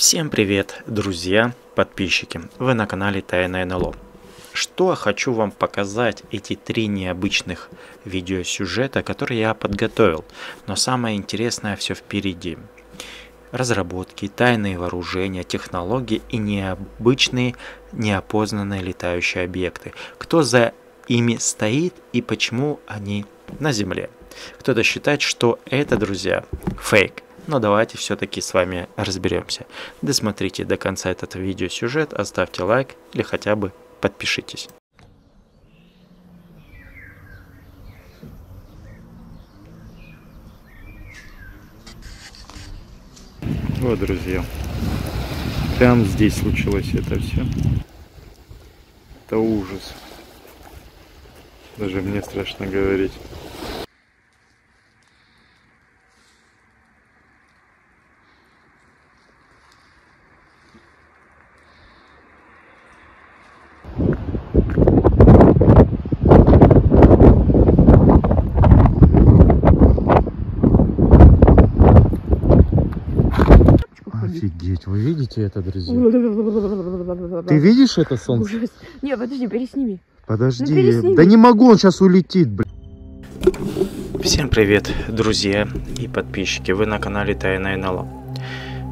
Всем привет, друзья, подписчики! Вы на канале Тайна НЛО. Что хочу вам показать эти три необычных видеосюжета, которые я подготовил. Но самое интересное все впереди. Разработки, тайные вооружения, технологии и необычные неопознанные летающие объекты. Кто за ими стоит и почему они на Земле. Кто-то считает, что это, друзья, фейк. Но давайте все-таки с вами разберемся. Досмотрите до конца этот видеосюжет, оставьте лайк или хотя бы подпишитесь. Вот, друзья, прям здесь случилось это все. Это ужас. Даже мне страшно говорить. Офигеть, вы видите это, друзья? Ты видишь это солнце? Ужас. Не, подожди, пересними. Подожди, Ну, пересними. да не могу, он сейчас улетит, блин. Всем привет, друзья и подписчики, вы на канале Тайна НЛО.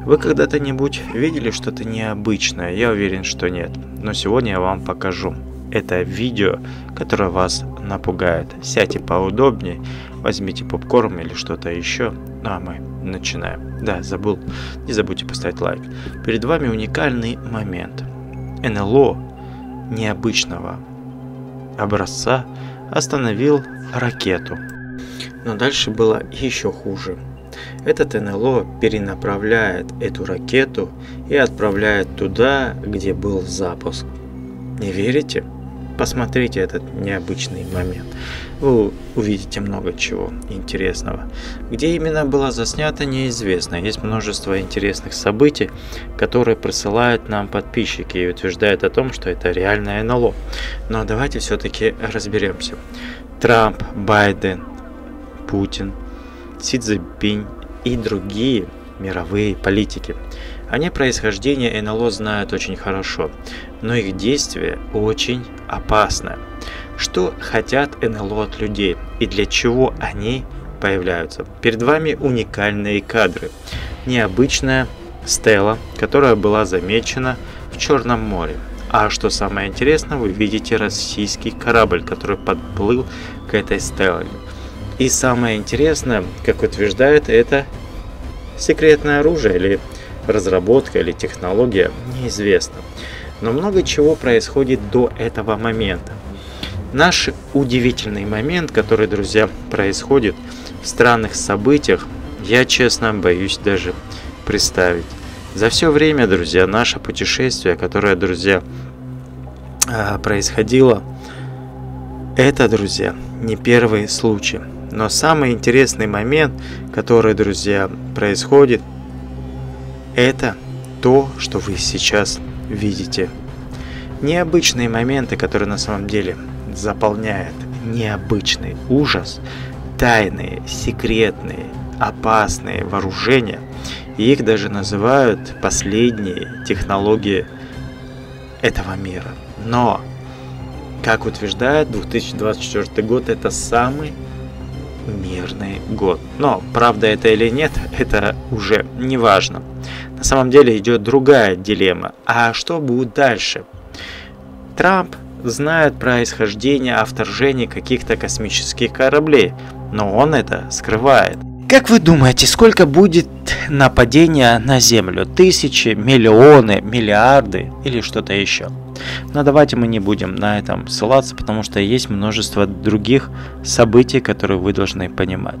Вы когда-то-нибудь видели что-то необычное? Я уверен, что нет. Но сегодня я вам покажу. Это видео, которое вас напугает. Сядьте поудобнее, возьмите попкорн или что-то еще. Ну а мы начинаем. Да, забыл. Не забудьте поставить лайк. Перед вами уникальный момент. НЛО необычного образца остановил ракету. Но дальше было еще хуже. Этот НЛО перенаправляет эту ракету и отправляет туда, где был запуск. Не верите? Посмотрите этот необычный момент. Вы увидите много чего интересного. Где именно было заснято, неизвестно. Есть множество интересных событий, которые присылают нам подписчики и утверждают о том, что это реальное НЛО. Но давайте все-таки разберемся. Трамп, Байден, Путин, Си Цзиньпинь и другие мировые политики. Они происхождение НЛО знают очень хорошо, но их действия очень опасны. Что хотят НЛО от людей и для чего они появляются? Перед вами уникальные кадры. Необычная стела, которая была замечена в Черном море. А что самое интересное, вы видите российский корабль, который подплыл к этой стеле. И самое интересное, как утверждают, это секретное оружие или разработка или технология, неизвестно. Но много чего происходит до этого момента. Наш удивительный момент, который, друзья, происходит в странных событиях, я, честно, боюсь даже представить. За все время, друзья, наше путешествие, которое, друзья, а, происходило, это, друзья, не первый случай. Но самый интересный момент, который, друзья, происходит, это то, что вы сейчас видите. Необычные моменты, которые на самом деле заполняют необычный ужас, тайные, секретные, опасные вооружения. Их даже называют последние технологии этого мира. Но, как утверждают, 2024 год это самый мирный год. Но, правда это или нет, это уже не важно. На самом деле идет другая дилемма. А что будет дальше? Трамп знает происхождение о вторжении каких-то космических кораблей, но он это скрывает. Как вы думаете, сколько будет нападения на Землю? Тысячи, миллионы, миллиарды или что-то еще? Но давайте мы не будем на этом ссылаться, потому что есть множество других событий, которые вы должны понимать.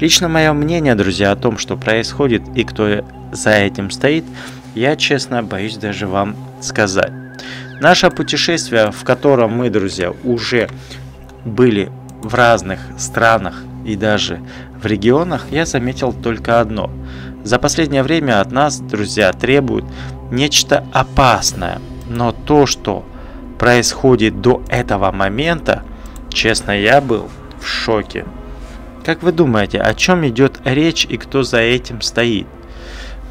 Лично мое мнение, друзья, о том, что происходит и кто за этим стоит, я честно боюсь даже вам сказать. Наше путешествие, в котором мы, друзья, уже были в разных странах и даже в регионах, я заметил только одно. За последнее время от нас, друзья, требуют нечто опасное. Но то, что происходит до этого момента, честно, я был в шоке. Как вы думаете, о чем идет речь и кто за этим стоит?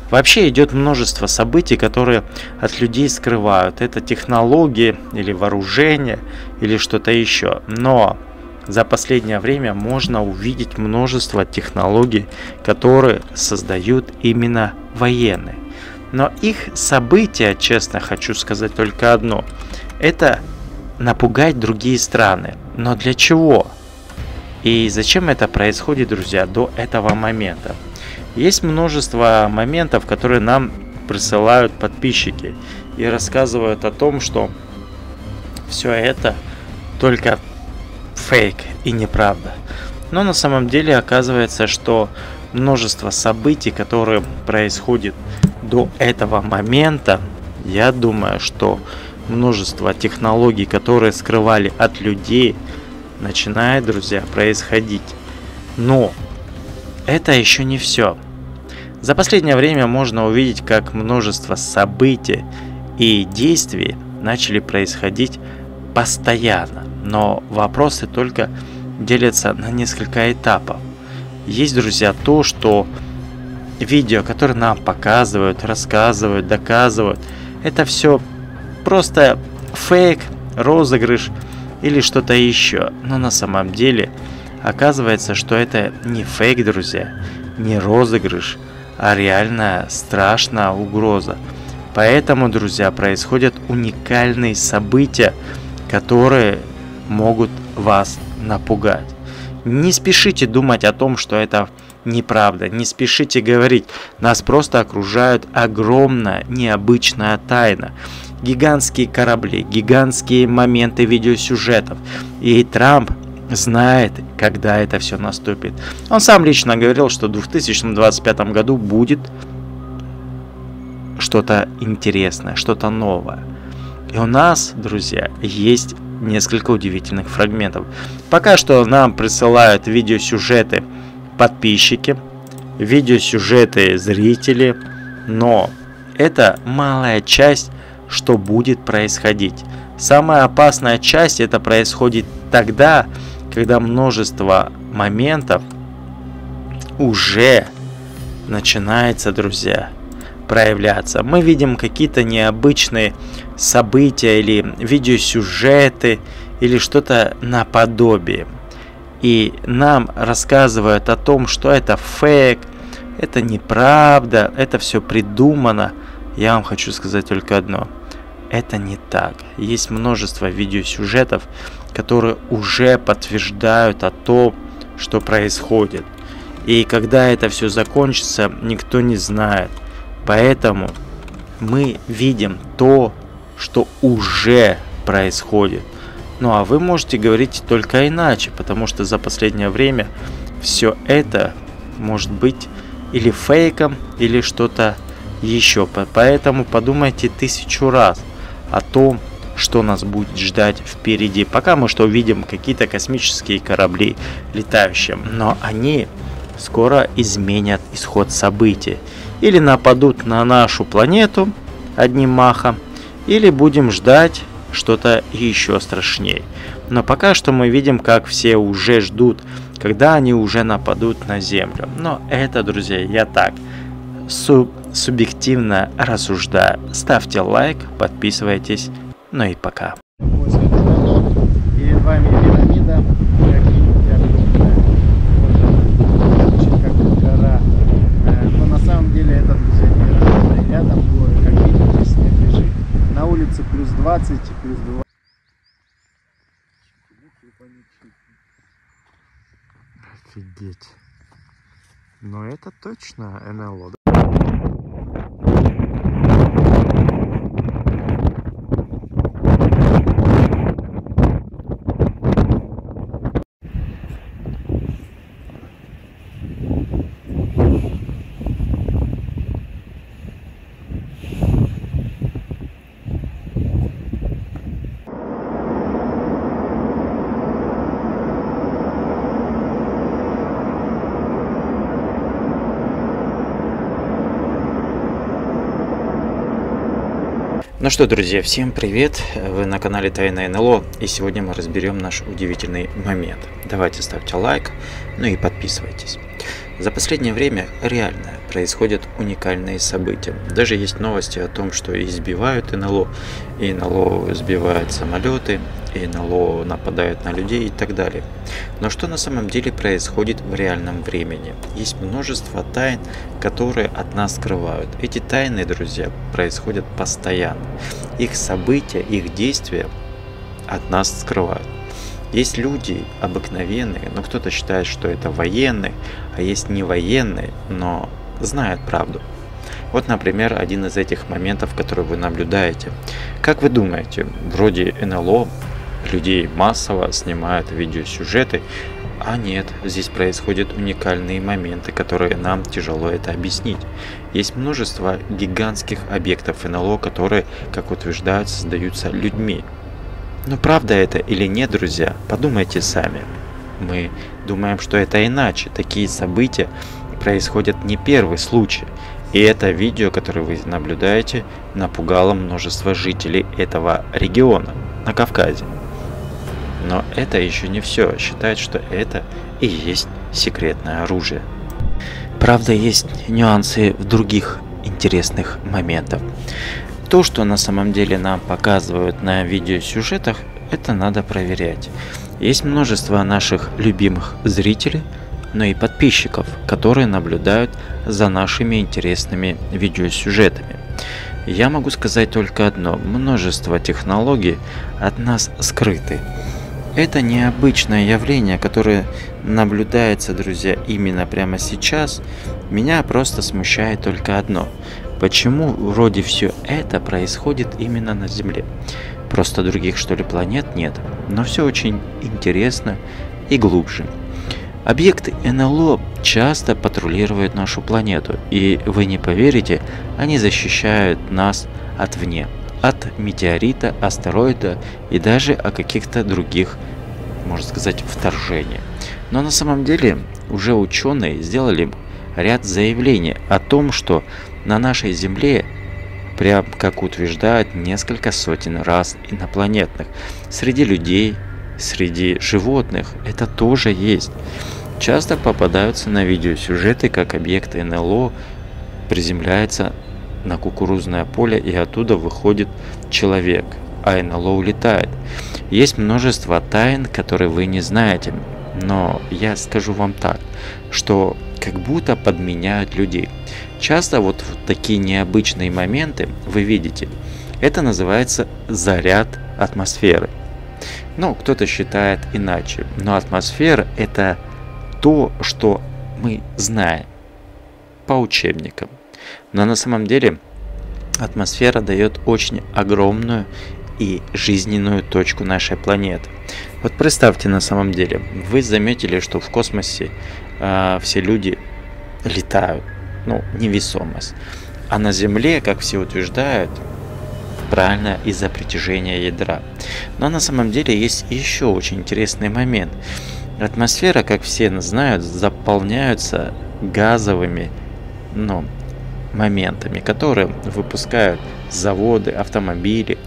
Вообще идет множество событий, которые от людей скрывают. Это технологии или вооружение или что-то еще. Но за последнее время можно увидеть множество технологий, которые создают именно военные. Но их события, честно хочу сказать только одно, это напугать другие страны. Но для чего? И зачем это происходит, друзья, до этого момента? Есть множество моментов, которые нам присылают подписчики и рассказывают о том, что все это только фейк и неправда. Но на самом деле оказывается, что множество событий, которые происходят до этого момента, я думаю, что множество технологий, которые скрывали от людей, начинает, друзья, происходить. Но это еще не все. За последнее время можно увидеть, как множество событий и действий начали происходить постоянно, но вопросы только делятся на несколько этапов. Есть, друзья, то, что видео, которые нам показывают, рассказывают, доказывают, это все просто фейк, розыгрыш или что-то еще. Но на самом деле оказывается, что это не фейк, друзья, не розыгрыш, а реальная страшная угроза. Поэтому, друзья, происходят уникальные события, которые могут вас напугать. Не спешите думать о том, что это неправда. Не спешите говорить. Нас просто окружают огромная, необычная тайна. Гигантские корабли, гигантские моменты видеосюжетов. И Трамп знает, когда это все наступит. Он сам лично говорил, что в 2025 году будет что-то интересное, что-то новое. И у нас, друзья, есть несколько удивительных фрагментов. Пока что нам присылают видеосюжеты подписчики, видеосюжеты зрители, но это малая часть, что будет происходить. Самая опасная часть это происходит тогда, когда множество моментов уже начинается, друзья, проявляться. Мы видим какие-то необычные события или видеосюжеты или что-то наподобие. И нам рассказывают о том, что это фейк, это неправда, это все придумано. Я вам хочу сказать только одно. Это не так. Есть множество видеосюжетов, которые уже подтверждают о том, что происходит. И когда это все закончится, никто не знает. Поэтому мы видим то, что уже происходит. Ну а вы можете говорить только иначе, потому что за последнее время все это может быть или фейком, или что-то еще. Поэтому подумайте тысячу раз о том, что нас будет ждать впереди. Пока мы что видим какие-то космические корабли летающие, но они скоро изменят исход событий. Или нападут на нашу планету одним махом, или будем ждать что-то еще страшнее. Но пока что мы видим, как все уже ждут, когда они уже нападут на Землю. Но это, друзья, я так суб субъективно рассуждаю. Ставьте лайк, подписывайтесь ну и пока. Перед вами пирамида, деле это, друзья, пирамида. Рядом горы, как видите, снег лежит. На улице плюс 20, плюс 20. Офигеть. Но это точно НЛО, Ну что, друзья, всем привет! Вы на канале Тайна НЛО, и сегодня мы разберем наш удивительный момент. Давайте ставьте лайк, ну и подписывайтесь. За последнее время реально происходят уникальные события. Даже есть новости о том, что избивают НЛО, и НЛО сбивают самолеты, и НЛО нападают на людей и так далее. Но что на самом деле происходит в реальном времени? Есть множество тайн, которые от нас скрывают. Эти тайны, друзья, происходят постоянно. Их события, их действия от нас скрывают. Есть люди обыкновенные, но кто-то считает, что это военные, а есть не военные, но знают правду. Вот, например, один из этих моментов, который вы наблюдаете. Как вы думаете, вроде НЛО людей массово снимают видеосюжеты, а нет, здесь происходят уникальные моменты, которые нам тяжело это объяснить. Есть множество гигантских объектов НЛО, которые, как утверждают, создаются людьми. Но правда это или нет, друзья, подумайте сами. Мы думаем, что это иначе. Такие события происходят не первый случай. И это видео, которое вы наблюдаете, напугало множество жителей этого региона на Кавказе. Но это еще не все. Считают, что это и есть секретное оружие. Правда, есть нюансы в других интересных моментах. То, что на самом деле нам показывают на видеосюжетах, это надо проверять. Есть множество наших любимых зрителей, но и подписчиков, которые наблюдают за нашими интересными видеосюжетами. Я могу сказать только одно. Множество технологий от нас скрыты. Это необычное явление, которое наблюдается, друзья, именно прямо сейчас. Меня просто смущает только одно. Почему вроде все это происходит именно на Земле? Просто других что ли планет нет, но все очень интересно и глубже. Объекты НЛО часто патрулируют нашу планету, и вы не поверите, они защищают нас от вне, от метеорита, астероида и даже о каких-то других, можно сказать, вторжениях. Но на самом деле уже ученые сделали ряд заявлений о том, что на нашей Земле, прям как утверждают несколько сотен раз инопланетных, среди людей, среди животных это тоже есть. Часто попадаются на видеосюжеты, как объекты НЛО приземляется на кукурузное поле и оттуда выходит человек, а НЛО улетает. Есть множество тайн, которые вы не знаете, но я скажу вам так, что как будто подменяют людей. Часто вот такие необычные моменты вы видите. Это называется заряд атмосферы. Ну, кто-то считает иначе, но атмосфера это то, что мы знаем по учебникам. Но на самом деле атмосфера дает очень огромную и жизненную точку нашей планеты. Вот представьте на самом деле, вы заметили, что в космосе э, все люди летают, ну, невесомость. А на Земле, как все утверждают, правильно из-за притяжения ядра. Но на самом деле есть еще очень интересный момент. Атмосфера, как все знают, заполняются газовыми ну, моментами, которые выпускают заводы, автомобили.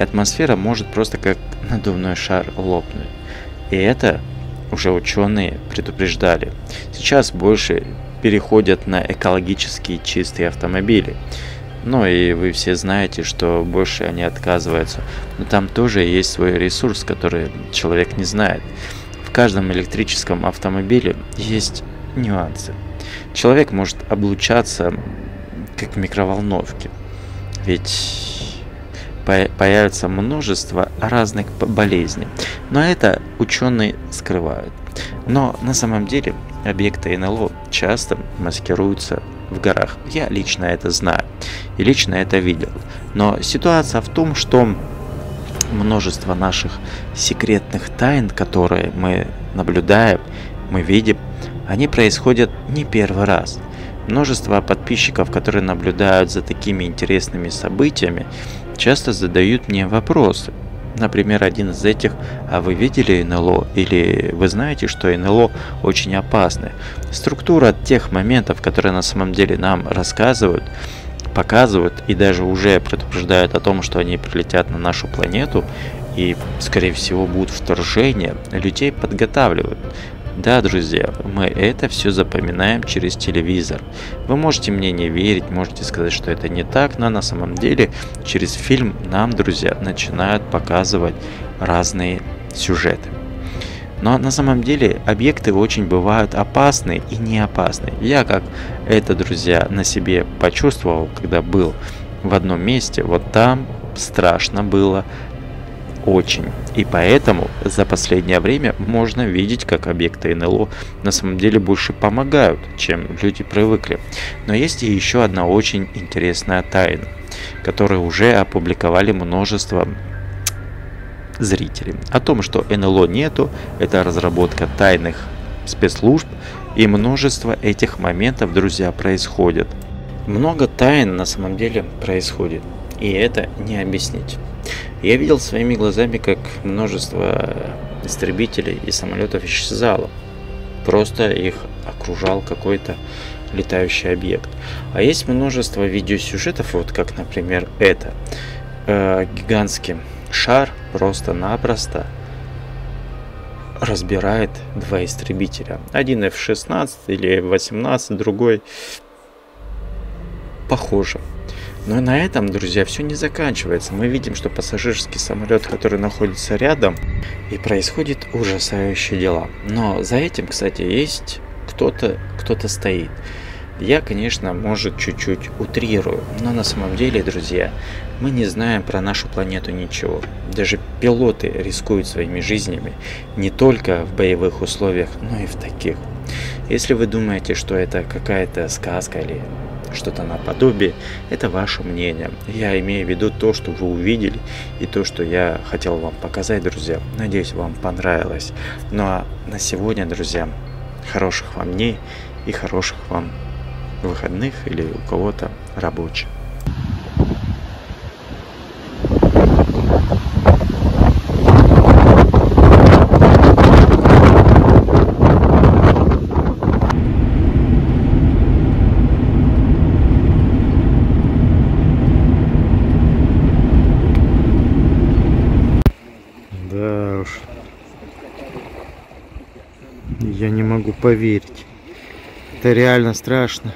Атмосфера может просто как надувной шар лопнуть. И это уже ученые предупреждали. Сейчас больше переходят на экологически чистые автомобили. Ну и вы все знаете, что больше они отказываются. Но там тоже есть свой ресурс, который человек не знает. В каждом электрическом автомобиле есть нюансы. Человек может облучаться как в микроволновке. Ведь появится множество разных болезней. Но это ученые скрывают. Но на самом деле объекты НЛО часто маскируются в горах. Я лично это знаю и лично это видел. Но ситуация в том, что множество наших секретных тайн, которые мы наблюдаем, мы видим, они происходят не первый раз. Множество подписчиков, которые наблюдают за такими интересными событиями, часто задают мне вопросы. Например, один из этих, а вы видели НЛО? Или вы знаете, что НЛО очень опасны? Структура тех моментов, которые на самом деле нам рассказывают, показывают и даже уже предупреждают о том, что они прилетят на нашу планету и, скорее всего, будут вторжения, людей подготавливают. Да, друзья, мы это все запоминаем через телевизор. Вы можете мне не верить, можете сказать, что это не так, но на самом деле через фильм нам, друзья, начинают показывать разные сюжеты. Но на самом деле объекты очень бывают опасны и не опасны. Я как это, друзья, на себе почувствовал, когда был в одном месте, вот там страшно было очень. И поэтому за последнее время можно видеть, как объекты НЛО на самом деле больше помогают, чем люди привыкли. Но есть и еще одна очень интересная тайна, которую уже опубликовали множество зрителей. О том, что НЛО нету, это разработка тайных спецслужб, и множество этих моментов, друзья, происходит. Много тайн на самом деле происходит, и это не объяснить. Я видел своими глазами, как множество истребителей и самолетов исчезало. Просто их окружал какой-то летающий объект. А есть множество видеосюжетов, вот как, например, это. Э, гигантский шар просто-напросто разбирает два истребителя. Один F-16 или F-18, другой похоже. Но на этом, друзья, все не заканчивается. Мы видим, что пассажирский самолет, который находится рядом, и происходит ужасающие дела. Но за этим, кстати, есть кто-то, кто-то стоит. Я, конечно, может, чуть-чуть утрирую, но на самом деле, друзья, мы не знаем про нашу планету ничего. Даже пилоты рискуют своими жизнями не только в боевых условиях, но и в таких. Если вы думаете, что это какая-то сказка или что-то наподобие, это ваше мнение. Я имею в виду то, что вы увидели и то, что я хотел вам показать, друзья. Надеюсь, вам понравилось. Ну а на сегодня, друзья, хороших вам дней и хороших вам выходных или у кого-то рабочих. Да уж. Я не могу поверить. Это реально страшно.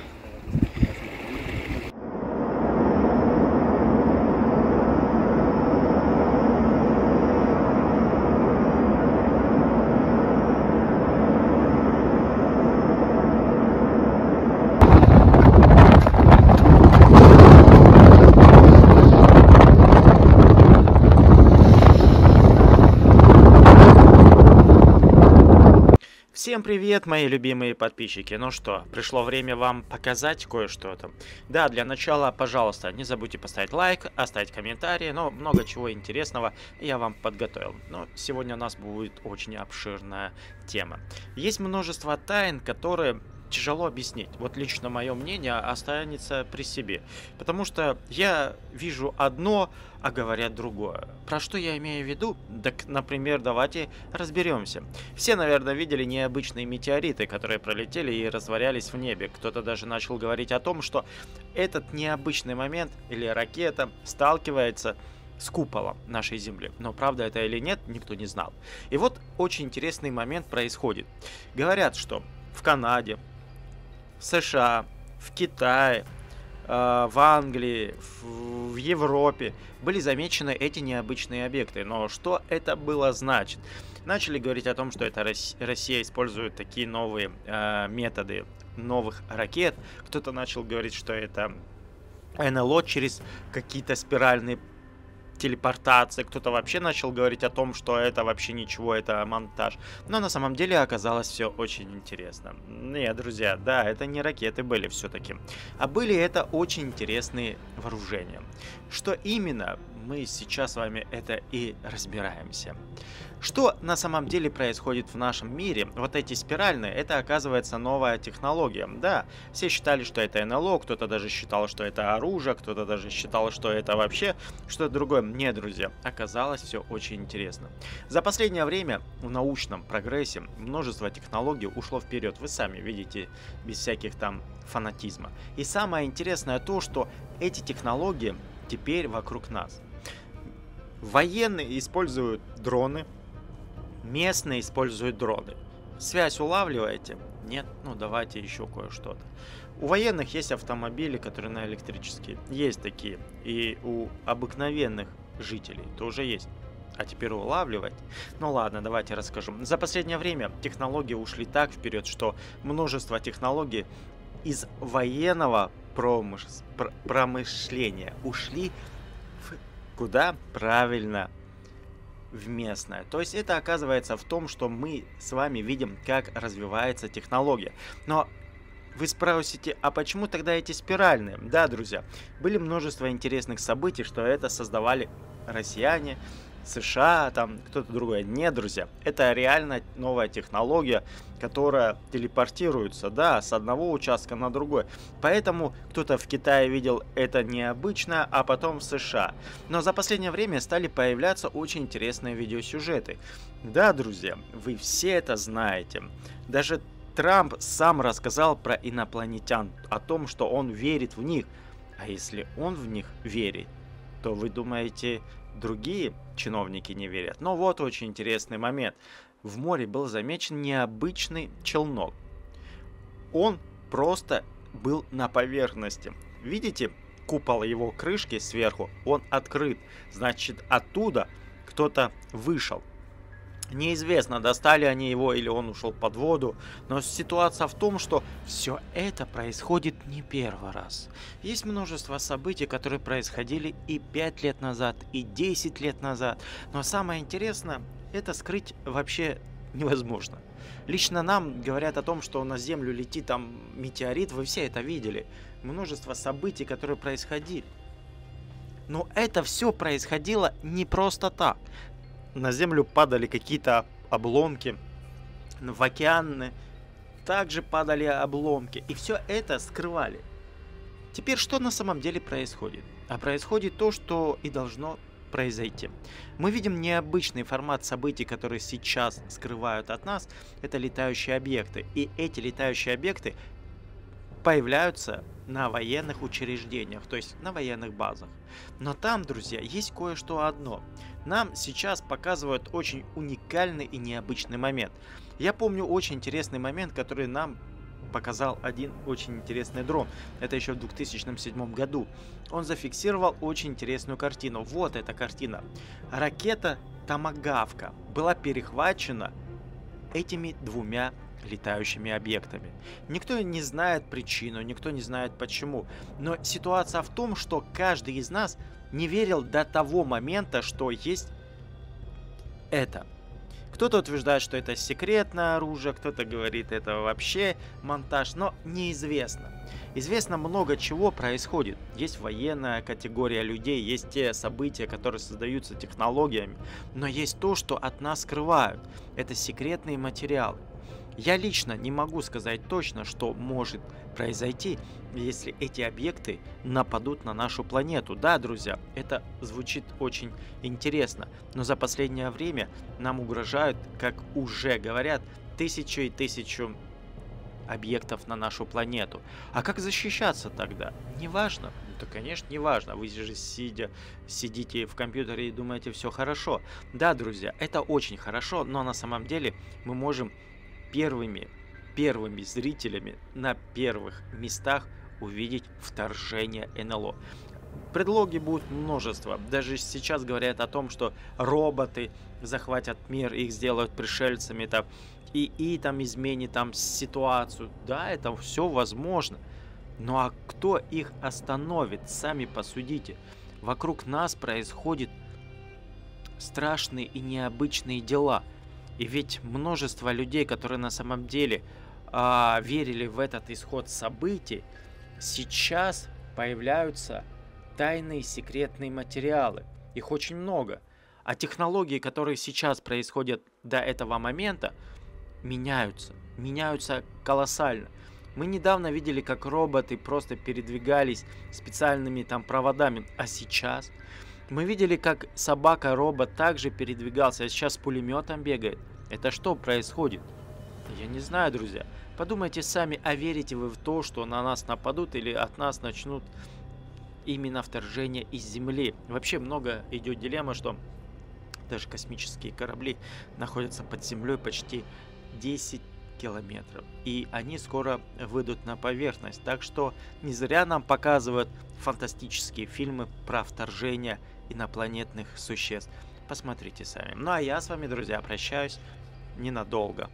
Привет, мои любимые подписчики. Ну что, пришло время вам показать кое-что там. Да, для начала, пожалуйста, не забудьте поставить лайк, оставить комментарий, но много чего интересного я вам подготовил. Но сегодня у нас будет очень обширная тема. Есть множество тайн, которые тяжело объяснить. Вот лично мое мнение останется при себе. Потому что я вижу одно, а говорят другое. Про что я имею в виду? Так, например, давайте разберемся. Все, наверное, видели необычные метеориты, которые пролетели и растворялись в небе. Кто-то даже начал говорить о том, что этот необычный момент или ракета сталкивается с куполом нашей Земли. Но правда это или нет, никто не знал. И вот очень интересный момент происходит. Говорят, что в Канаде, в США, в Китае, э, в Англии, в Европе были замечены эти необычные объекты. Но что это было значит? Начали говорить о том, что это Россия использует такие новые э, методы новых ракет. Кто-то начал говорить, что это НЛО через какие-то спиральные телепортация, кто-то вообще начал говорить о том, что это вообще ничего, это монтаж. Но на самом деле оказалось все очень интересно. Нет, друзья, да, это не ракеты были все-таки, а были это очень интересные вооружения. Что именно, мы сейчас с вами это и разбираемся. Что на самом деле происходит в нашем мире? Вот эти спиральные, это оказывается новая технология. Да, все считали, что это НЛО, кто-то даже считал, что это оружие, кто-то даже считал, что это вообще что-то другое. Нет, друзья, оказалось все очень интересно. За последнее время в научном прогрессе множество технологий ушло вперед. Вы сами видите, без всяких там фанатизма. И самое интересное то, что эти технологии теперь вокруг нас. Военные используют дроны, местные используют дроны. Связь улавливаете? Нет? Ну давайте еще кое-что-то. У военных есть автомобили, которые на электрические. Есть такие. И у обыкновенных жителей тоже есть. А теперь улавливать? Ну ладно, давайте расскажу. За последнее время технологии ушли так вперед, что множество технологий из военного промыш... пр... промышления ушли в... куда? Правильно, в местное. То есть это оказывается в том, что мы с вами видим, как развивается технология. Но вы спросите, а почему тогда эти спиральные? Да, друзья, были множество интересных событий, что это создавали россияне, США, там кто-то другой. Нет, друзья, это реально новая технология, которая телепортируется, да, с одного участка на другой. Поэтому кто-то в Китае видел это необычно, а потом в США. Но за последнее время стали появляться очень интересные видеосюжеты. Да, друзья, вы все это знаете. Даже Трамп сам рассказал про инопланетян, о том, что он верит в них. А если он в них верит, то вы думаете, другие чиновники не верят. Но вот очень интересный момент. В море был замечен необычный челнок. Он просто был на поверхности. Видите, купол его крышки сверху, он открыт. Значит, оттуда кто-то вышел. Неизвестно, достали они его или он ушел под воду, но ситуация в том, что все это происходит не первый раз. Есть множество событий, которые происходили и 5 лет назад, и 10 лет назад, но самое интересное, это скрыть вообще невозможно. Лично нам говорят о том, что на Землю летит там метеорит, вы все это видели. Множество событий, которые происходили. Но это все происходило не просто так на землю падали какие-то обломки, в океаны также падали обломки, и все это скрывали. Теперь что на самом деле происходит? А происходит то, что и должно произойти. Мы видим необычный формат событий, которые сейчас скрывают от нас, это летающие объекты. И эти летающие объекты появляются на военных учреждениях, то есть на военных базах. Но там, друзья, есть кое-что одно. Нам сейчас показывают очень уникальный и необычный момент. Я помню очень интересный момент, который нам показал один очень интересный дрон. Это еще в 2007 году. Он зафиксировал очень интересную картину. Вот эта картина. Ракета Тамагавка была перехвачена этими двумя летающими объектами. Никто не знает причину, никто не знает почему. Но ситуация в том, что каждый из нас не верил до того момента, что есть это. Кто-то утверждает, что это секретное оружие, кто-то говорит, это вообще монтаж, но неизвестно. Известно много чего происходит. Есть военная категория людей, есть те события, которые создаются технологиями, но есть то, что от нас скрывают. Это секретные материалы. Я лично не могу сказать точно, что может произойти, если эти объекты нападут на нашу планету. Да, друзья, это звучит очень интересно, но за последнее время нам угрожают, как уже говорят, тысячу и тысячу объектов на нашу планету. А как защищаться тогда? Неважно. Да, конечно, не важно. Вы же сидя, сидите в компьютере и думаете, все хорошо. Да, друзья, это очень хорошо, но на самом деле мы можем первыми, первыми зрителями на первых местах увидеть вторжение НЛО. Предлоги будут множество. Даже сейчас говорят о том, что роботы захватят мир, их сделают пришельцами, там, и, и там изменит там ситуацию. Да, это все возможно. Ну а кто их остановит? Сами посудите. Вокруг нас происходят страшные и необычные дела – и ведь множество людей, которые на самом деле а, верили в этот исход событий, сейчас появляются тайные секретные материалы. Их очень много. А технологии, которые сейчас происходят до этого момента, меняются. Меняются колоссально. Мы недавно видели, как роботы просто передвигались специальными там проводами, а сейчас мы видели, как собака-робот также передвигался, а сейчас с пулеметом бегает. Это что происходит? Я не знаю, друзья. Подумайте сами, а верите вы в то, что на нас нападут или от нас начнут именно вторжение из Земли? Вообще много идет дилемма, что даже космические корабли находятся под землей почти 10 километров. И они скоро выйдут на поверхность. Так что не зря нам показывают фантастические фильмы про вторжение инопланетных существ. Посмотрите сами. Ну а я с вами, друзья, прощаюсь ненадолго.